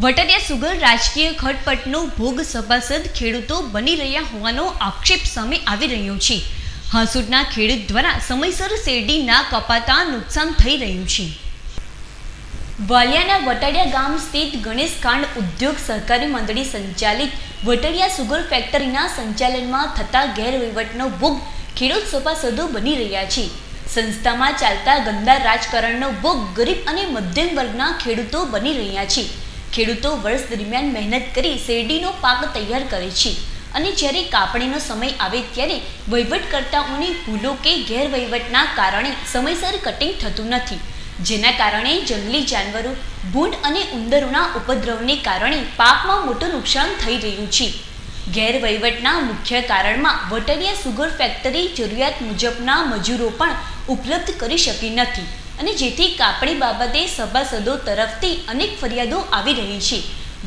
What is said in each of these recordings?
વટરિયા sugar રાજકીય ખટપટનો ભોગ સભાસદ ખેડૂતો બની રહ્યા હોવાનો આક્ષેપ સામે આવી રહ્યો છે. હાંસુડના ખેડૂત દ્વારા સમયસર શેરડી ના કપાતા નુકસાન થઈ રહ્યું છે. વાલિયાના વટાડિયા ગામ સ્થિત ગણેશ ખાંડ ઉદ્યોગ સહકારી મંડળી સંચાલિત વટડિયા સુગર ફેક્ટરીના સંચાલનમાં થતા ગેરવહીવટનો ભોગ ખેડૂત સભાસદો બની રહ્યા છે. સંસ્થામાં ચાલતા ગંદા રાજકારણનો ભોગ ગરીબ અને મધ્યમ વર્ગના ખેડૂતો બની રહ્યા છે. ખેડૂતો વર્ષ દરમિયાન મહેનત કરી શેરડીનો પાક તૈયાર કરે છે. અને જ્યારે કાપણીનો સમય આવે ત્યારે વહીવટકર્તાઓની ભૂલો કે ગેરવહીવટના કારણે સમયસર કટિંગ થતું નથી. જેના કારણે જંગલી જાનવરો, ભૂંડ અને ઉંદરોના ઉપદ્રવને કારણે પાકમાં મોટું નુકસાન થઈ રહ્યું છે. ગેરવહીવટના મુખ્ય કારણમાં વટરિયા સુગર ફેક્ટરી જરૂરિયાત મુજબના મજૂરો પણ ઉપલબ્ધ કરી શકી નથી. અને જેથી કાપણી બાબતે સભાસદો તરફથી અનેક ફરિયાદો આવી રહી છે.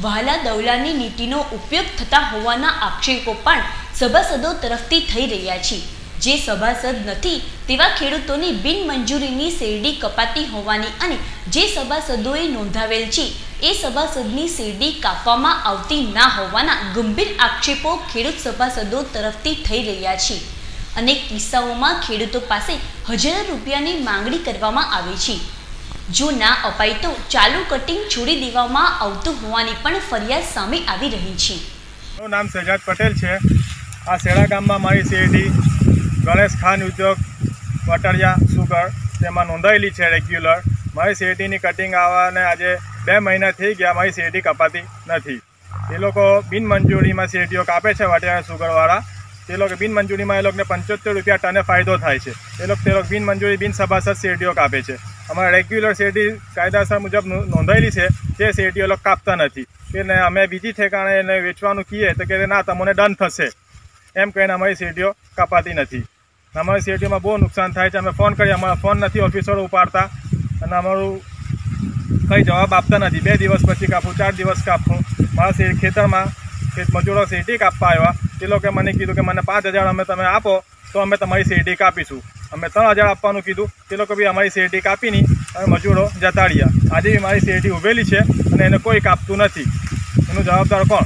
વહાલા દવલાની નીતિનો ઉપયોગ થતા હોવાના આક્ષેપો પણ સભાસદો તરફથી થઈ રહ્યા છે. જે સભાસદ નથી તેવા ખેડૂતોની બિનમંજૂરીની શેરડી કપાતી હોવાની અને જે સભાસદોએ નોંધાવેલ છે, એ સભાસદની શેરડી કાપવામાં આવતી ના હોવાના ગંભીર આક્ષેપો ખેડૂત સભાસદો તરફથી થઈ રહ્યા છે. અનેક કિસ્સાઓમાં ખેડૂતો પાસે હજારો રૂપિયાની માંગણી કરવામાં આવી છે. જો ના અપાય તો ચાલુ કટિંગ છોડી દેવામાં આવતું હોવાની પણ ફરિયાદ સામે આવી રહી છે. મારું નામ સજાદ પટેલ છે. આ શેડા ગામમાં મારી શેરડી ગણેશ ખાન ઉદ્યોગ, વટરિયા, સુગર તેમાં નોંધાયેલી છે રેગ્યુલર. મારી શેરડીની કટિંગ આવવાને આજે બે મહિના થઈ ગયા મારી શેરડી કપાતી નથી. એ લોકો બિનમંજૂરીમાં શેરડીઓ કાપે છે વટિયા સુગરવાળા. તે લોકો બિનમંજૂરીમાં એ લોકોને પંચોતેર રૂપિયા ટને ફાયદો થાય છે. એ લોકો તે લોકો બિનમંજૂરી બિન સભાસદ શેરડીઓ કાપે છે. અમારા રેગ્યુલર શેરડી કાયદાસર મુજબ નોંધાયેલી છે, તે શેરડીઓ લોકો કાપતા નથી. કે અમે બીજી ઠેકાણે એને વેચવાનું કહીએ તો કે ના, તમને ડન થશે. એમ કહીને અમારી શેરડીઓ કપાતી નથી. અમારી શેરડીઓમાં બહુ નુકસાન થાય છે. અમે ફોન કરીએ, અમારા ફોન નથી ઓફિસરો ઉપાડતા. અને અમારું કંઈ જવાબ આપતા નથી. બે દિવસ પછી કાપું, ચાર દિવસ કાપું. મારા ખેતરમાં ખેત મજૂરો શેરડી કાપવા આવ્યા. તે લોકોએ મને કીધું કે મને પાંચ હજાર અમે તમે આપો, તો અમે તમારી શેરડી કાપીશું. અમે ત્રણ હજાર આપવાનું કીધું. તે લોકો બી અમારી શેરડી કાપીની અને મજૂરો જતાડ્યા. આજે બી મારી શેરડી ઉભેલી છે અને એને કોઈ કાપતું નથી. એનું જવાબદાર કોણ?